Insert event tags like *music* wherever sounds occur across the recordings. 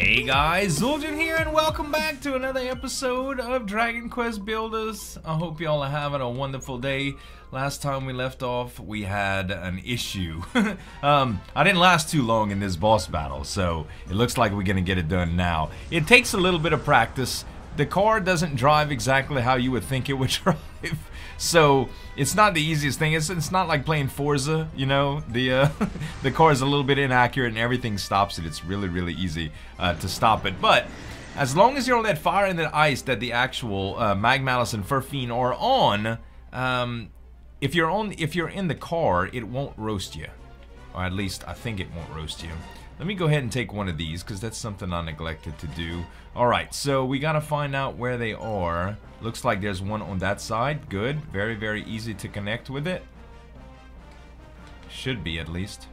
Hey guys, Zul'jin here and welcome back to another episode of Dragon Quest Builders. I hope y'all are having a wonderful day. Last time we left off, we had an issue. *laughs* um, I didn't last too long in this boss battle, so it looks like we're gonna get it done now. It takes a little bit of practice. The car doesn't drive exactly how you would think it would *laughs* drive. So it's not the easiest thing. It's, it's not like playing Forza, you know. The uh, *laughs* the car is a little bit inaccurate and everything stops it. It's really really easy uh, to stop it. But as long as you're on that fire and that ice that the actual uh, Magmalice and Furfiend are on, um, if you're on if you're in the car, it won't roast you, or at least I think it won't roast you. Let me go ahead and take one of these because that's something I neglected to do. Alright, so we gotta find out where they are. Looks like there's one on that side. Good. Very, very easy to connect with it. Should be, at least.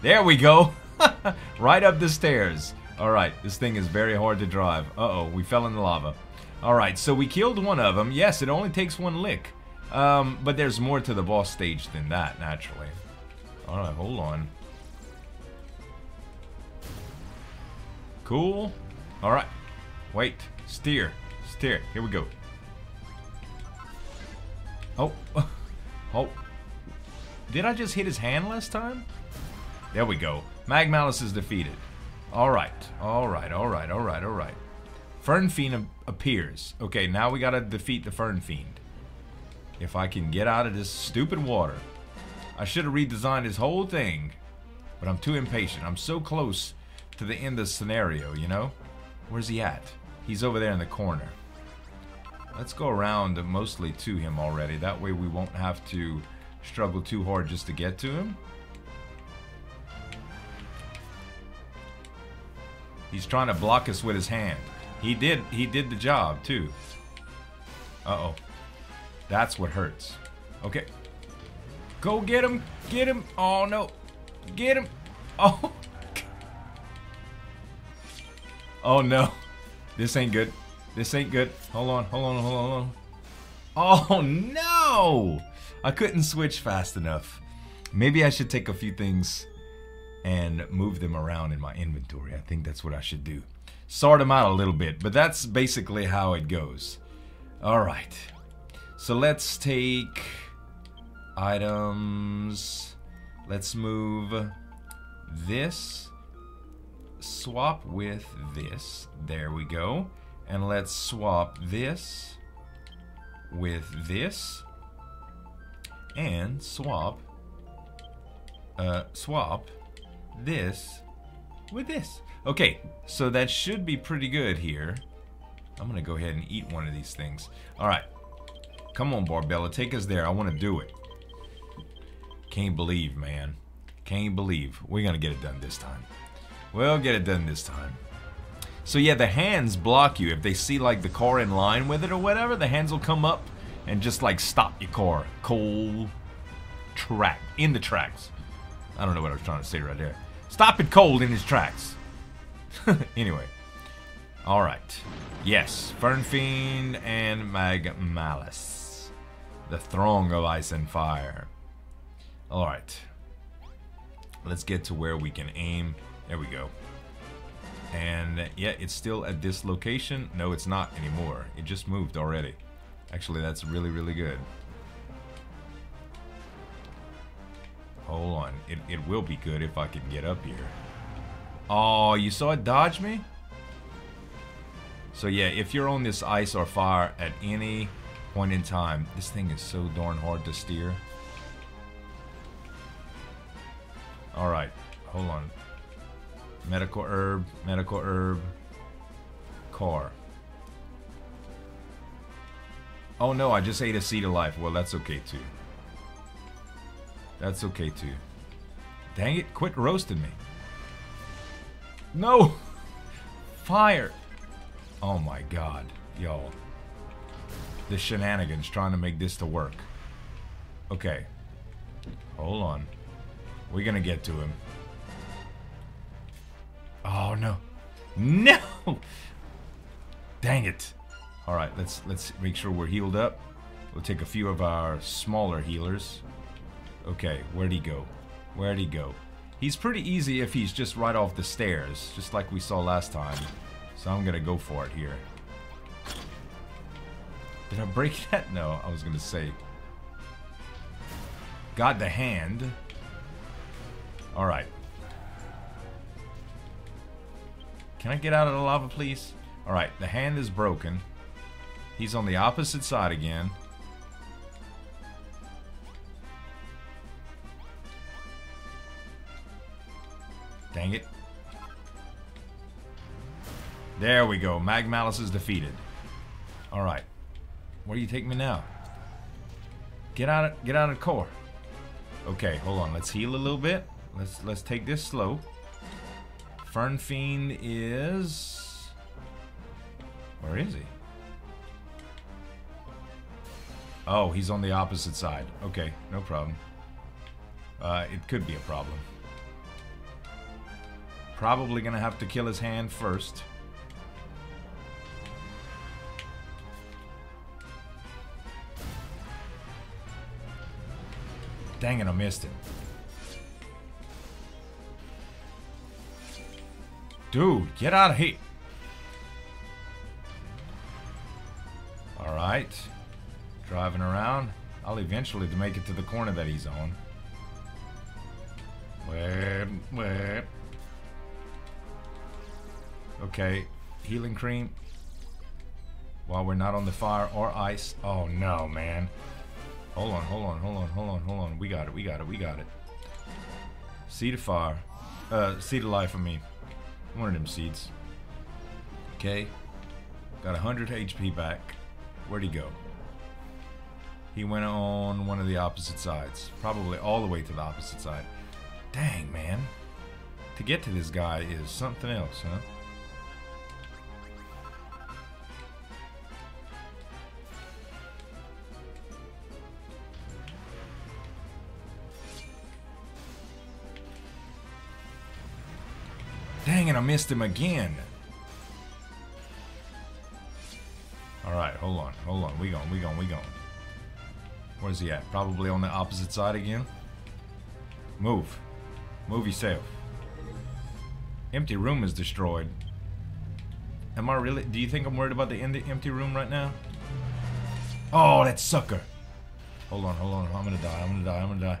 There we go! *laughs* right up the stairs. Alright, this thing is very hard to drive. Uh-oh, we fell in the lava. Alright, so we killed one of them. Yes, it only takes one lick. Um, but there's more to the boss stage than that, naturally. Alright, hold on. Cool. Alright. Wait. Steer. Steer. Here we go. Oh. *laughs* Oh. Did I just hit his hand last time? There we go. Magmalice is defeated. Alright. Alright. Alright. Alright. Alright. Fern Fiend appears. Okay, now we gotta defeat the Fern Fiend. If I can get out of this stupid water. I should have redesigned this whole thing. But I'm too impatient. I'm so close to the end of the scenario, you know? Where's he at? He's over there in the corner. Let's go around mostly to him already. That way we won't have to struggle too hard just to get to him. He's trying to block us with his hand. He did he did the job too. Uh-oh. That's what hurts. Okay. Go get him. Get him. Oh no. Get him. *laughs* Oh. Oh no. This ain't good. This ain't good. Hold on, hold on, hold on, hold on. Oh no! I couldn't switch fast enough. Maybe I should take a few things and move them around in my inventory. I think that's what I should do. Sort them out a little bit, but that's basically how it goes. Alright. So let's take items. Let's move this swap with this. There we go. And let's swap this with this. And swap, uh, swap this with this. Okay, so that should be pretty good here. I'm gonna go ahead and eat one of these things. Alright. Come on, Barbella, take us there. I want to do it. Can't believe, man. Can't believe. We're gonna get it done this time. We'll get it done this time. So yeah, the hands block you. If they see like the car in line with it or whatever, the hands will come up and just like stop your car. Cold track. In the tracks. I don't know what I was trying to say right there. Stop it cold in his tracks. *laughs* anyway. Alright. Yes. Fern Fiend and Magmalice. The throng of ice and fire. Alright. Let's get to where we can aim. There we go. And yeah, it's still at this location. No, it's not anymore. It just moved already. Actually, that's really, really good. Hold on. It, it will be good if I can get up here. Oh, you saw it dodge me? So yeah, if you're on this ice or fire at any point in time, this thing is so darn hard to steer. Alright, hold on. Medical herb, medical herb, car. Oh no, I just ate a seed of life. Well, that's okay too. That's okay too. Dang it, quit roasting me. No! *laughs* Fire! Oh my god, y'all. The shenanigans trying to make this to work. Okay. Hold on. We're gonna get to him. *laughs* No! Dang it. Alright, let's let's make sure we're healed up. We'll take a few of our smaller healers. Okay, where'd he go? Where'd he go? He's pretty easy if he's just right off the stairs, just like we saw last time. So I'm gonna go for it here. Did I break *laughs* that? No, I was gonna say. Got the hand. Alright. Can I get out of the lava, please? Alright, the hand is broken. He's on the opposite side again. Dang it. There we go. Magmalice is defeated. Alright. Where do you take me now? Get out of get out of core. Okay, hold on. Let's heal a little bit. Let's let's take this slow. Fern Fiend is Where is he? Oh, he's on the opposite side. Okay, no problem. Uh, it could be a problem. Probably gonna have to kill his hand first. Dang it, I missed him. Dude, get out of here. Alright. Driving around. I'll eventually make it to the corner that he's on. Okay, healing cream. While we're not on the fire or ice. Oh no, man. Hold on, hold on, hold on, hold on, hold on. We got it, we got it, we got it. Seed of fire. Uh, seed of life, I mean. One of them seeds. Okay. Got 100 HP back. Where'd he go? He went on one of the opposite sides. Probably all the way to the opposite side. Dang, man. To get to this guy is something else, huh? Missed him again. Alright, hold on, hold on. We going, we going, we going. Where's he at? Probably on the opposite side again? Move. Move yourself. Empty room is destroyed. Am I really... Do you think I'm worried about the empty room right now? Oh, that sucker. Hold on, hold on. I'm gonna die, I'm gonna die, I'm gonna die.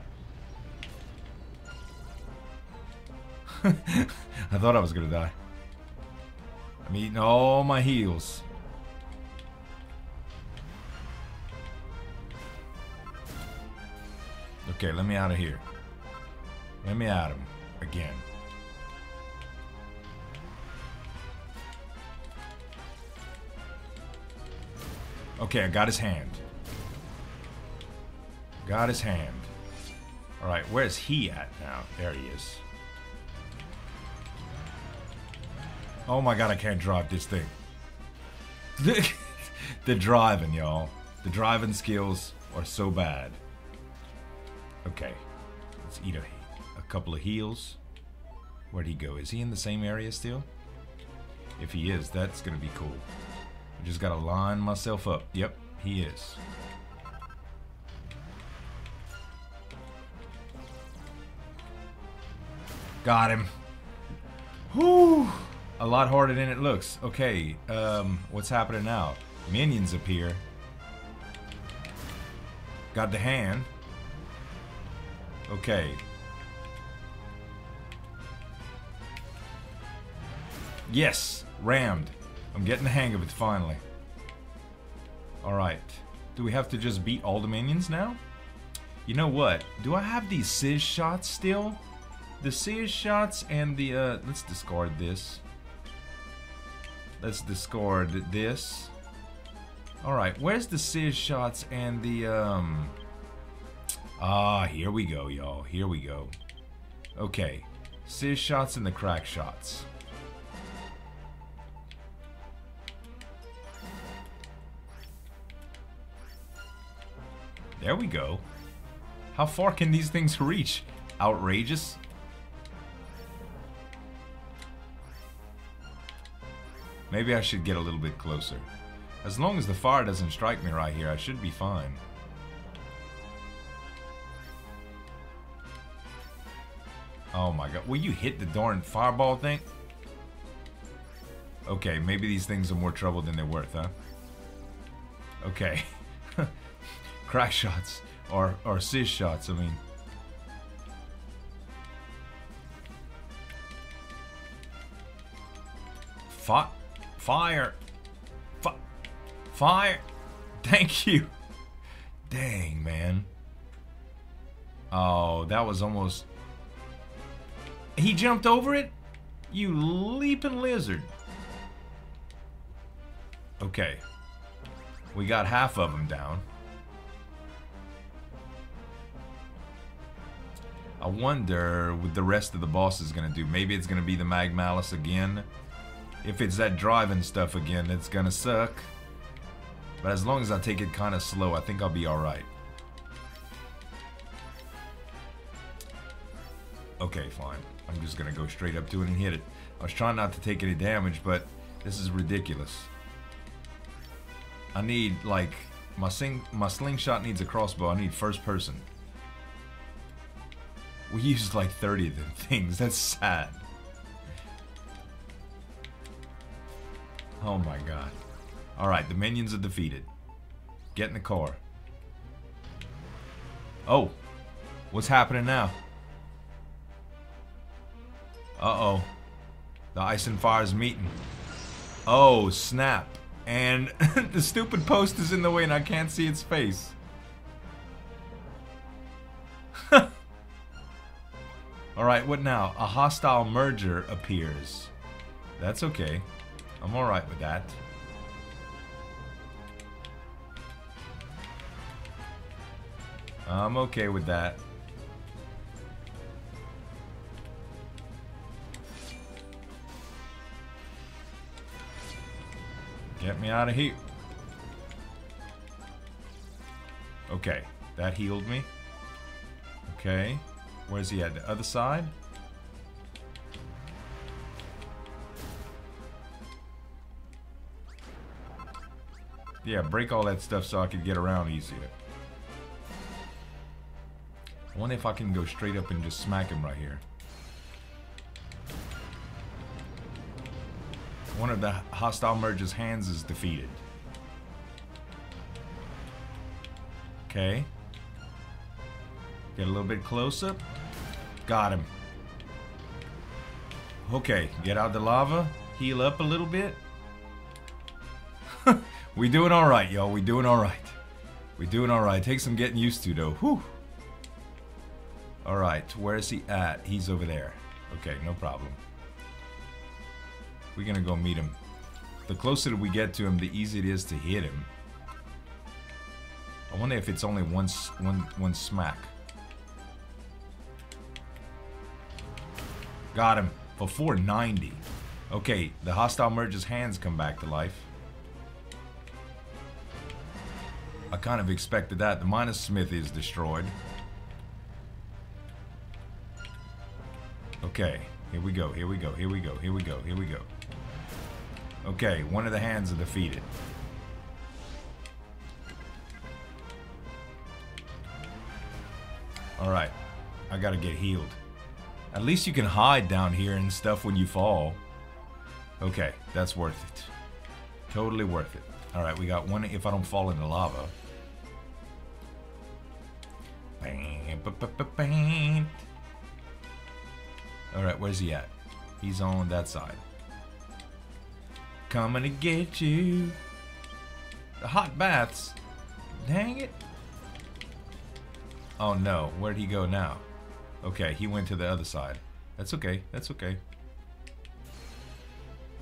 *laughs* I thought I was gonna die. I'm eating all my heals. Okay, let me out of here. Let me at him again. Okay, I got his hand. Got his hand. Alright, where's he at now? There he is. Oh my god, I can't drive this thing. *laughs* the driving, y'all. The driving skills are so bad. Okay. Let's eat a, a couple of heals. Where'd he go? Is he in the same area still? If he is, that's gonna be cool. I just gotta line myself up. Yep, he is. Got him. Whew a lot harder than it looks. Okay, um, what's happening now? Minions appear. Got the hand. Okay. Yes, rammed. I'm getting the hang of it finally. Alright. Do we have to just beat all the minions now? You know what? Do I have these Sizz shots still? The Sizz shots and the, uh, let's discard this. Let's discard this. Alright, where's the Sizz shots and the, um... Ah, here we go, y'all. Here we go. Okay. Sizz shots and the crack shots. There we go. How far can these things reach? Outrageous. Maybe I should get a little bit closer. As long as the fire doesn't strike me right here, I should be fine. Oh my god. Will you hit the darn fireball thing? Okay, maybe these things are more trouble than they're worth, huh? Okay. *laughs* Crack shots. Or, or Sizz shots, I mean. Fi fire. Fi fire. Thank you. Dang, man. Oh, that was almost... He jumped over it? You leaping lizard. Okay. We got half of them down. I wonder what the rest of the boss is going to do. Maybe it's going to be the Magmalice again. If it's that driving stuff again, it's to suck. But as long as I take it kind of slow, I think I'll be alright. Okay, fine. I'm just to go straight up to it and hit it. I was trying not to take any damage, but this is ridiculous. I need, like, my, sing my slingshot needs a crossbow. I need first person. We *laughs* used like 30 of them *laughs* things. That's sad. Oh my god. Alright, the minions are defeated. Get in the car. Oh. What's happening now? Uh-oh. The ice and fire is meeting. Oh, snap. And *laughs* the stupid post is in the way and I can't see its face. *laughs* Alright, what now? A hostile merger appears. That's okay. I'm alright with that. I'm okay with that. Get me out of here. Okay, that healed me. Okay. Where's he at? The other side? Yeah, break all that stuff so I could get around easier. I wonder if I can go straight up and just smack him right here. One of the hostile merge's hands is defeated. Okay. Get a little bit closer. Got him. Okay, get out the lava. Heal up a little bit. *laughs* we doing alright, y'all. We doing alright. We doing alright. Takes some getting used to, though. Whew. Alright, where is he at? He's over there. Okay, no problem. We're gonna go meet him. The closer we get to him, the easier it is to hit him. I wonder if it's only one, one, one smack. Got him for 490. Okay, the hostile merge's hands come back to life. I kind of expected that. The Minus Smith is destroyed. Okay, here we go, here we go, here we go, here we go, here we go. Okay, one of the hands are defeated. Alright, I gotta get healed. At least you can hide down here and stuff when you fall. Okay, that's worth it. Totally worth it. Alright, we got one if I don't fall into lava. Alright, where's he at? He's on that side. Coming to get you. The hot baths. Dang it. Oh no, where'd he go now? Okay, he went to the other side. That's okay. That's okay.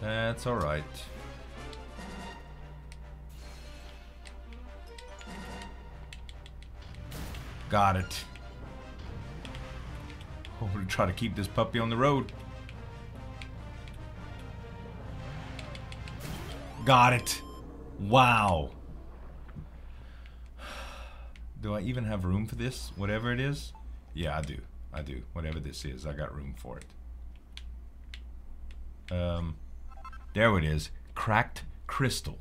That's alright. Got it. We're try to keep this puppy on the road. Got it. Wow. Do I even have room for this? Whatever it is? Yeah, I do. I do. Whatever this is, I got room for it. Um, there it is. Cracked crystal.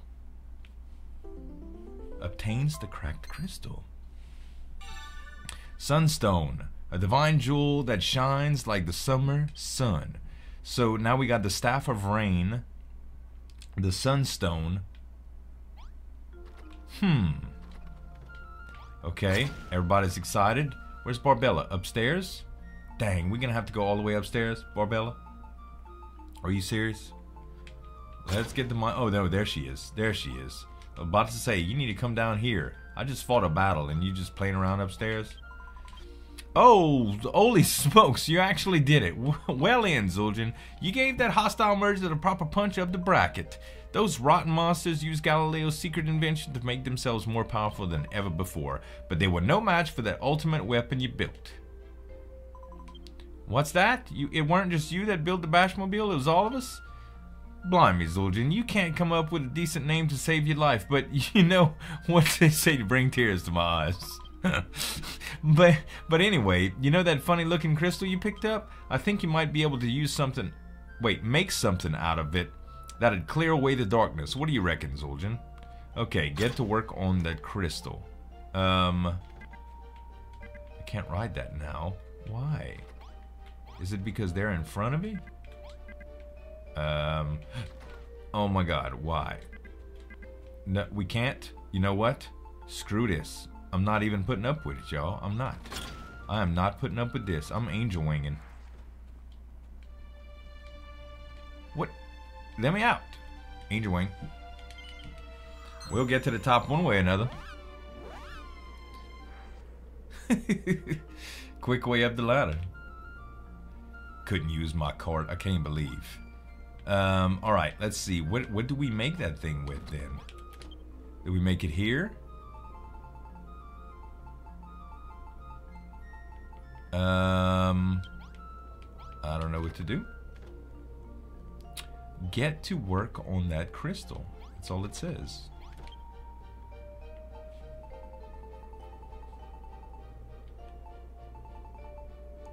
Obtains the cracked crystal. Sunstone. A divine jewel that shines like the summer sun. So now we got the Staff of Rain, the Sunstone. Hmm. Okay, everybody's excited. Where's Barbella? Upstairs? Dang, we're gonna have to go all the way upstairs, Barbella? Are you serious? Let's get the my. Oh no, there she is. There she is. I'm about to say you need to come down here. I just fought a battle and you just playing around upstairs. Oh, holy *laughs* smokes, you actually did it. *laughs* Well in, Zul'jin. You gave that hostile merger the proper punch of the bracket. Those rotten monsters used Galileo's secret invention to make themselves more powerful than ever before, but they were no match for that ultimate weapon you built. What's that? You, it weren't just you that built the Bashmobile, it was all of us? Blimey, Zul'jin, you can't come up with a decent name to save your life, but *laughs* you know what they say to bring tears to my eyes. *laughs* but but anyway, you know that funny looking crystal you picked up? I think you might be able to use something wait, make something out of it that'd clear away the darkness. What do you reckon, Zul'jin? Okay, get to work on that crystal. Um I can't ride that now. Why? Is it because they're in front of me? Um, oh my god, why? No, we can't? You know what? Screw this. I'm not even putting up with it, y'all. I'm not. I am not putting up with this. I'm angel winging. What? Let me out. Angel wing. We'll get to the top one way or another. *laughs* Quick way up the ladder. Couldn't use my cart. I can't believe. Um, all right, let's see. What what do we make that thing with then? Do we make it here? Um, I don't know what to do. Get to work on that crystal. That's all it says.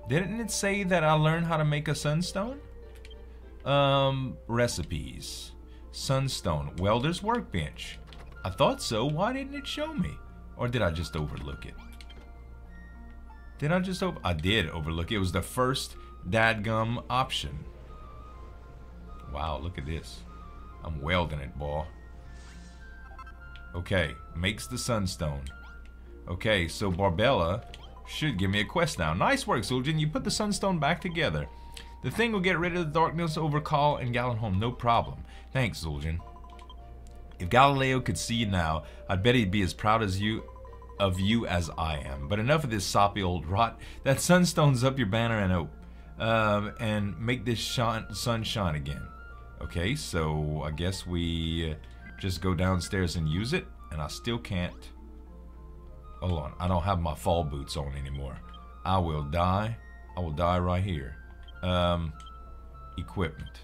Didn't it say that I learned how to make a sunstone? Um, recipes. Sunstone. Welder's workbench. I thought so. Why didn't it show me? Or did I just overlook it? Did I just over... I did overlook it. It was the first dadgum option. Wow, look at this. I'm welding it, boy. Okay, makes the sunstone. Okay, so Barbella should give me a quest now. Nice work, Zul'jin. You put the sunstone back together. The thing will get rid of the darkness over Kol and Galenholm, no problem. Thanks, Zul'jin. If Galileo could see you now, I'd bet he'd be as proud as you of you as I am. But enough of this soppy old rot. That sunstone's up your banner and hope. Um, and make this sun shine again. Okay, so I guess we just go downstairs and use it. And I still can't... Hold on, I don't have my fall boots on anymore. I will die. I will die right here. Um, equipment.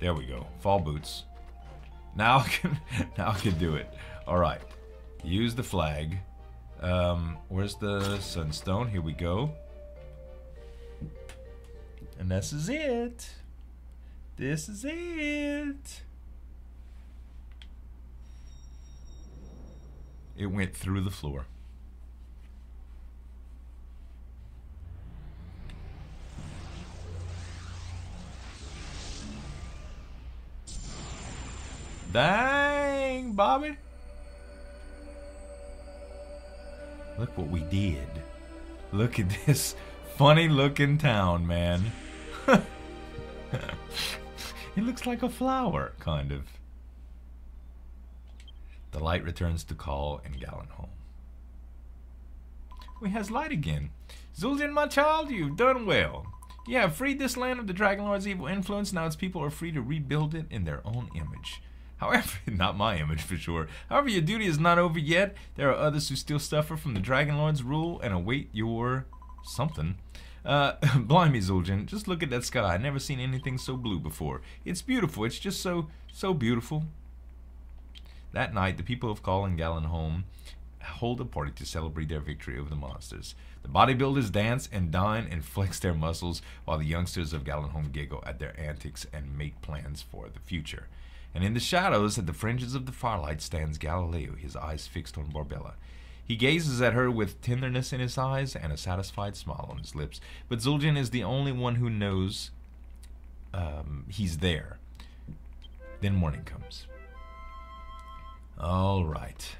There we go. Fall boots. Now I can *laughs* now I can do it. All right. Use the flag. Um, where's the sunstone? Here we go. And this is it. This is it. It went through the floor. Dang, Bobby. Look what we did. Look at this funny looking town, man. *laughs* it looks like a flower, kind of. The light returns to Kol and Galenholm. We has light again. Zul'jin, my child, you've done well. You have freed this land of the Dragon Lord's evil influence. Now its people are free to rebuild it in their own image. However, *laughs* not my image for sure. However, your duty is not over yet. There are others who still suffer from the Dragon Lord's rule and await your something. Uh, *laughs* blimey, Zul'jin, just look at that sky. I've never seen anything so blue before. It's beautiful. It's just so, so beautiful. That night, the people of Kol and Galenholm hold a party to celebrate their victory over the monsters. The bodybuilders dance and dine and *laughs* flex their muscles while the youngsters of Galenholm giggle at their antics and make plans for the future and in the shadows at the fringes of the firelight stands Galileo, his eyes fixed on Barbella. He gazes at her with tenderness in his eyes and a satisfied smile on his lips. But Zul'jin is the only one who knows um, he's there. Then morning comes. All right.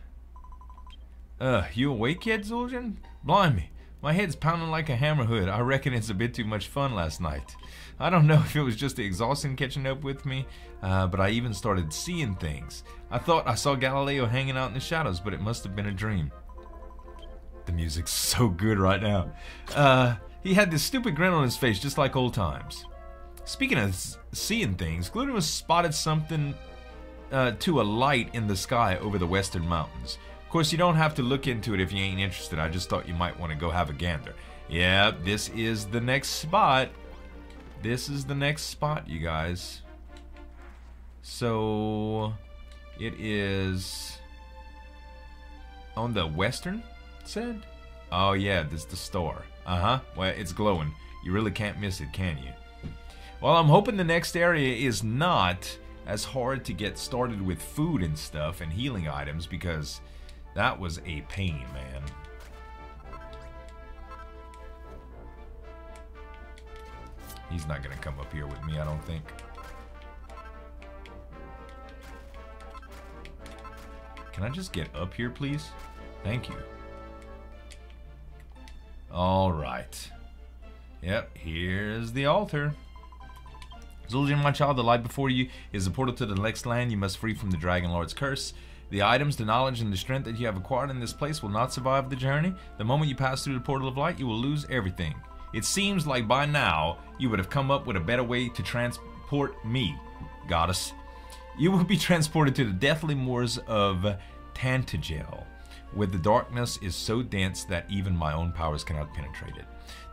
Uh, you awake yet, Zul'jin? Blimey, my head's pounding like a hammerhead. I reckon it's a bit too much fun last night. I don't know *laughs* if it was just the exhaustion catching up with me, uh, but I even started seeing things. I thought I saw Galileo hanging out in the shadows, but it must have been a dream. The music's *laughs* so good right now. Uh, he had this stupid grin on his face, just like old times. Speaking of seeing things, Glutamus spotted something uh, to a light in the sky over the western mountains. Of course, you don't have to look into it if you ain't interested. I just thought you might want to go have a gander. Yeah, this is the next spot. This is the next spot, you guys. So, it is on the western side. Oh yeah, this is the store. Uh-huh. Well, it's glowing. You really can't miss it, can you? Well, I'm hoping the next area is not as hard to get started with food and stuff and healing items because that was a pain, man. He's not gonna come up here with me, I don't think. Can I just get up here, please? Thank you. Alright. Yep, here's the altar. Zul'jin, my child, the light before you is the portal to the next land you must free from the Dragon Lord's curse. The items, the knowledge, and the strength that you have acquired in this place will not survive the journey. The moment you pass through the portal of light, you will lose everything. It seems like by now you would have come up with a better way to transport me, goddess. You will be *laughs* transported to the deathly moors of Tantegel, where the darkness is so dense that even my own powers cannot penetrate it.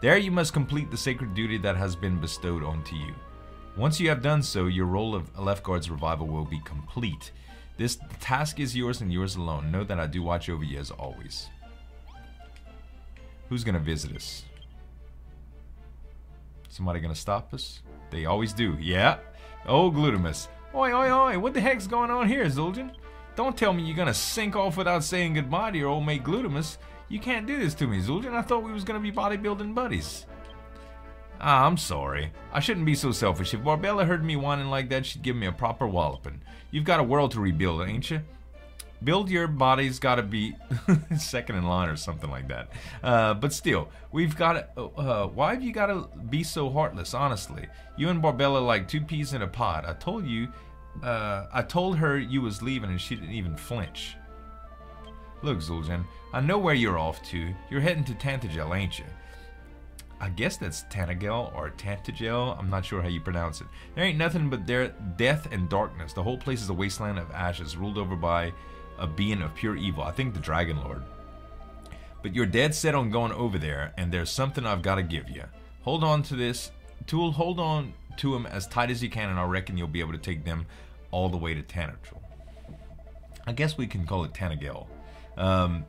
There you must complete the sacred duty that has been bestowed onto you. Once you have done so, your role of Alefgard's revival will be complete. This task is yours and yours alone. Know that I do watch over you as always. Who's gonna visit us? Somebody gonna stop us? They always do. Yeah. Oh, Glutamus. Oi, oi, oi. What the heck's going on here, Zul'jin? Don't tell me you're gonna sink off without saying goodbye to your old mate Glutamus. You can't do this to me, Zul'jin. I thought we was gonna be bodybuilding buddies. Ah, I'm sorry. I shouldn't be so selfish. If Barbella heard me whining like that, she'd give me a proper walloping. You've got a world to rebuild, ain't you? Build your body's gotta be *laughs* second in line or something like that. Uh, but still, we've got to. Uh, why have you gotta be so heartless, honestly? You and Barbella like two peas in a pod. I told you. Uh, I told her you was leaving and she didn't even flinch. Look, Zul'jin, I know where you're off to. You're heading to Tantegel, ain't you? I guess that's Tanagel or Tantegel. I'm not sure how you pronounce it. There ain't nothing but there death and darkness. The whole place is a wasteland of ashes, ruled over by a being of pure evil. I think the Dragon Lord. But you're dead set on going over there, and there's something I've got to give you. Hold on to this tool. Hold on to him as tight as you can, and I reckon you'll be able to take them all the way to Tanagel. I guess we can call it Tanagel. Um,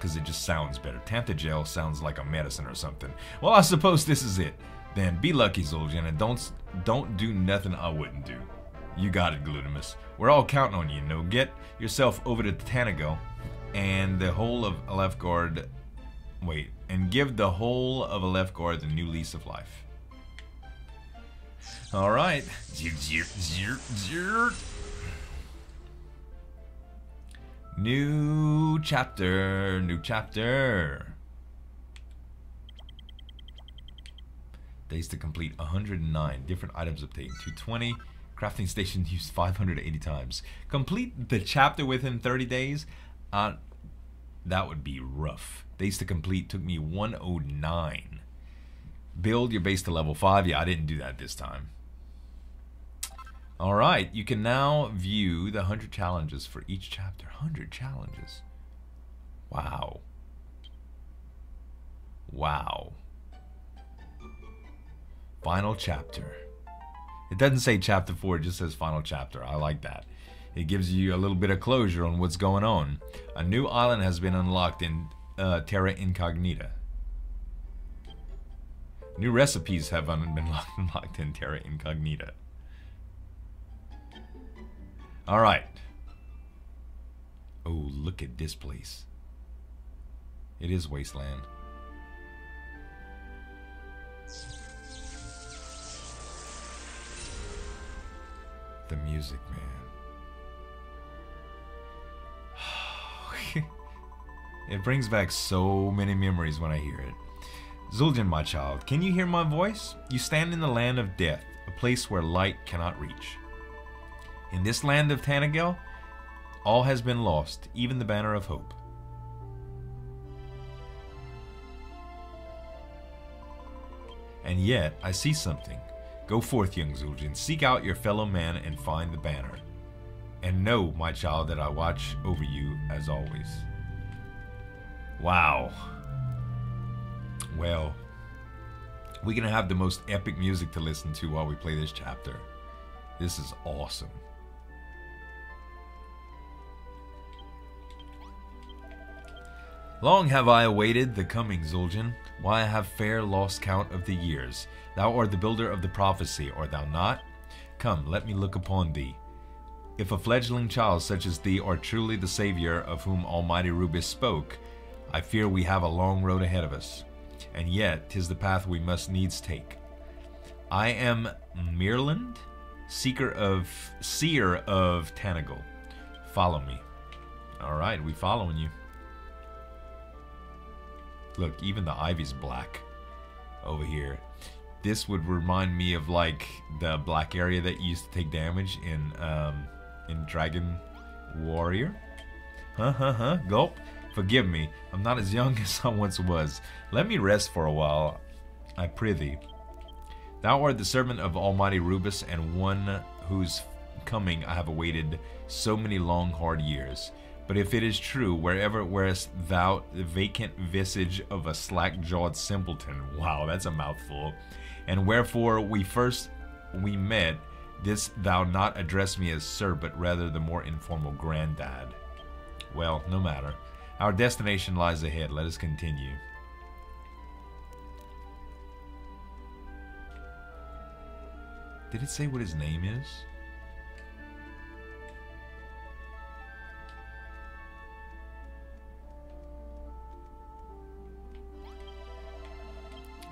because it just sounds better. Tantegel sounds like a medicine or something. Well, I suppose this is it. Then be lucky, Zul'jin, and don't don't do nothing I wouldn't do. You got it, Glutamus. We're all counting on you. know, get yourself over to Tanago, and the whole of Alefgard. Wait, and give the whole of Alefgard the new lease of life. All right. New chapter, new chapter. Days to complete 109. Different items obtained 220. Crafting station used 580 times. Complete the chapter within 30 days. Uh, that would be rough. Days to complete took me 109. Build your base to level 5. Yeah, I didn't do that this time. All right, you can now view the 100 challenges for each chapter. 100 challenges. Wow. Wow. Final chapter. It doesn't say chapter 4, it just says final chapter. I like that. It gives you a little bit of closure on what's going on. A new island has been unlocked in uh, Terra Incognita. New recipes have been *laughs* unlocked in Terra Incognita. All right. Oh, look at this place. It is wasteland. The music, man. *sighs* it brings back so many memories when I hear it. Zul'jin, my child, can you hear my voice? You stand in the land of death, a place where light cannot reach. In this land of Tanagel, all has been lost, even the banner of hope. And yet, I see something. Go forth, young Zul'jin, seek out your fellow man and find the banner. And know, my child, that I watch over you as always. Wow. Well, we're going to have the most epic music to listen to while we play this chapter. This is awesome. Long have I awaited the coming, Zul'jin. Why I have fair lost count of the years. Thou art the builder of the prophecy, art thou not? Come, let me look upon thee. If a fledgling child such as thee are truly the Savior of whom Almighty Rubiss spoke, I fear we have a long road ahead of us. And yet, tis the path we must needs take. I am Mirland, seeker of seer of Tanagal. Follow me. All right, we following you. Look, even the ivy's black over here. This would remind me of like the black area that used to take damage in um, in Dragon Warrior. Huh, huh, huh. Gulp. Forgive me. I'm not as young *laughs* as I once was. Let me rest for a while, I prithee. Thou art the servant of Almighty Rubiss, and one whose coming I have awaited so many long, hard years. But if it is true, wherever wearest thou the vacant visage of a slack-jawed simpleton, wow, that's a mouthful, and wherefore we first we met, didst thou not address me as sir, but rather the more informal granddad? Well, no matter. Our destination lies ahead. Let us continue. Did it say what his name is?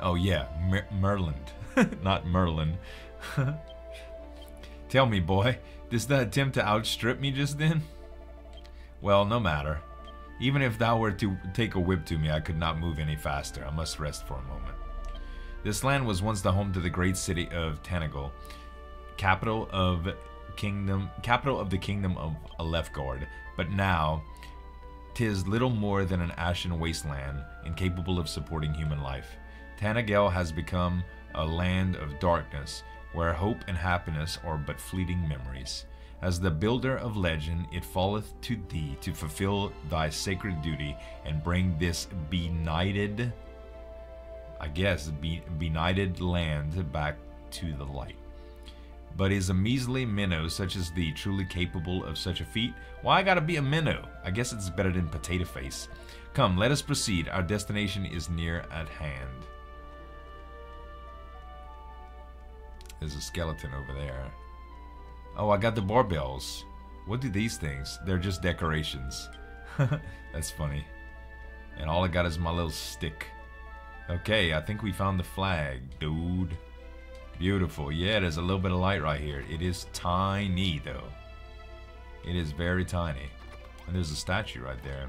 Oh yeah, Mer *laughs* not Merlin. *laughs* Tell me, boy, does that attempt to outstrip me just then? Well, no matter. Even if thou were to take a whip to me, I could not move any faster. I must rest for a moment. This land was once the home to the great city of Tanagal, capital of kingdom, capital of the kingdom of Alefgard. But now, tis little more than an ashen wasteland, incapable of supporting human life. Tanagel has become a land of darkness, where hope and happiness are but fleeting memories. As the builder of legend, it falleth to thee to fulfill thy sacred duty and bring this benighted, I guess, be, benighted land back to the light. But is a measly minnow such as thee truly capable of such a feat? Why I gotta be a minnow? I guess it's better than potato face. Come, let us proceed. Our destination is near at hand. There's a skeleton over there. Oh, I got the barbells. What do these things? They're just decorations. *laughs* That's funny. And all I got is my little stick. Okay, I think we found the flag, dude. Beautiful. Yeah, there's a little bit of light right here. It is tiny, though. It is very tiny. And there's a statue right there.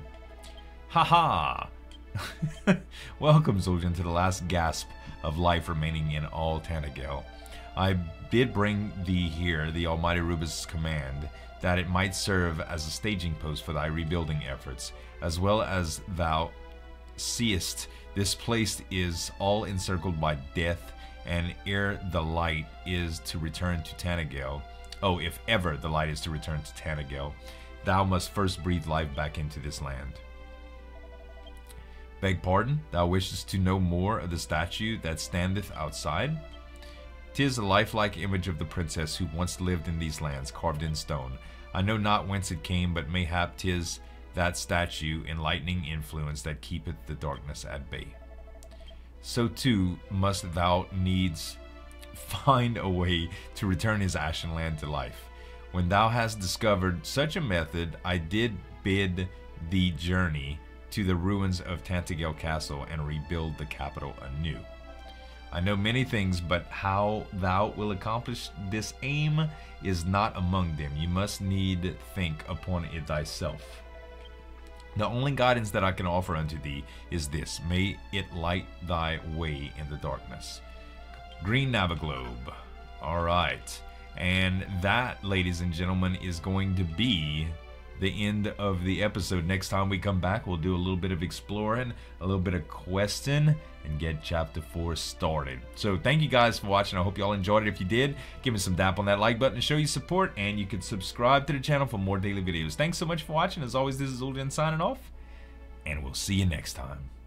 Haha! -ha! *laughs* Welcome, Zul'jin, to the last gasp of life remaining in all Tanagel. I did bring thee here, the Almighty Rubiss' command, that it might serve as a staging post for thy rebuilding efforts, as well as thou seest this place is all encircled by death, and ere the light is to return to Tanagel, oh, if ever the light is to return to Tanagel, thou must first breathe life back into this land. Beg pardon, thou wishest to know more of the statue that standeth outside? Tis a lifelike image of the princess who once lived in these lands, carved in stone. I know not whence it came, but mayhap tis that statue enlightening influence that keepeth the darkness at bay. So too must thou needs find a way to return his ashen land to life. When thou hast discovered such a method, I did bid thee journey to the ruins of Tantegel Castle and rebuild the capital anew. I know many things, but how thou will accomplish this aim is not among them. You must need think upon it thyself. The only guidance that I can offer unto thee is this may it light thy way in the darkness. Green Naviglobe. All right. And that, ladies and gentlemen, is going to be the end of the episode. Next time we come back, we'll do a little bit of exploring, a little bit of questing, and get chapter 4 started. So thank you guys for watching. I hope y'all enjoyed it. If you did, give me some dap on that like button to show you support, and you can subscribe to the channel for more daily videos. Thanks so much for watching. As always, this is Zueljin signing off, and we'll see you next time.